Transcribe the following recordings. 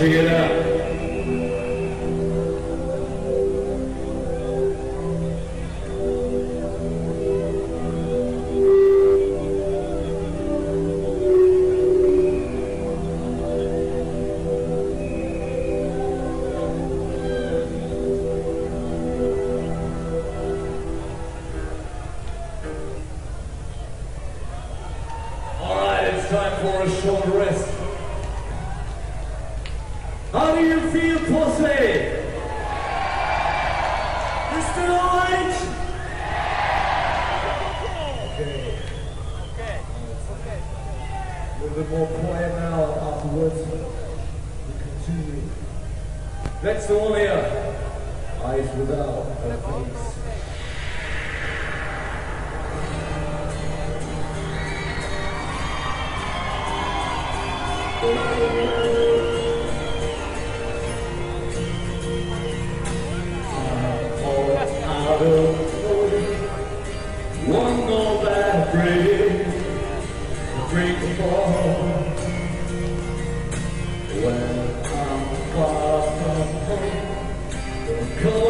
Sing it out. All right, it's time for a short rest. with more now afterwards. We continue. Let's go on here. Eyes Without a Face. I will One more bad break grateful when I'm far from home.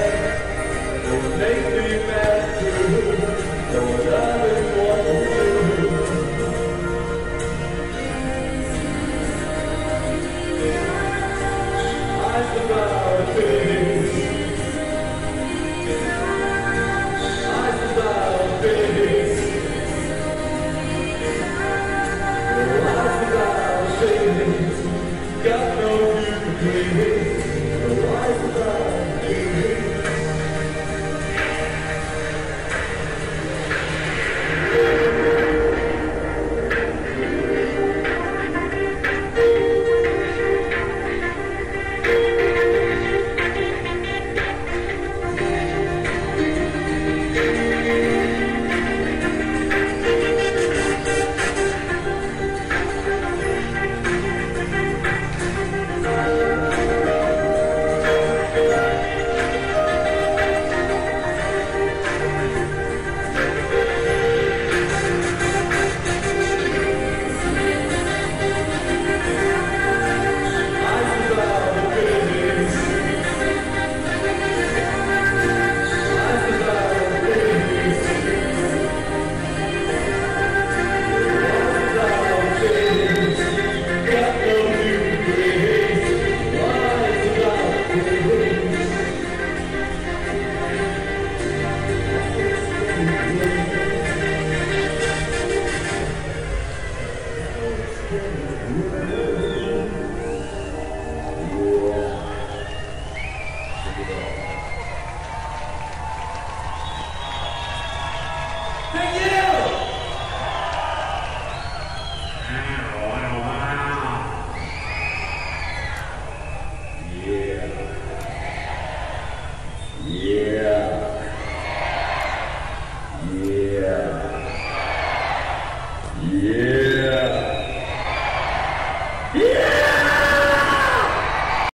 Got no beauty.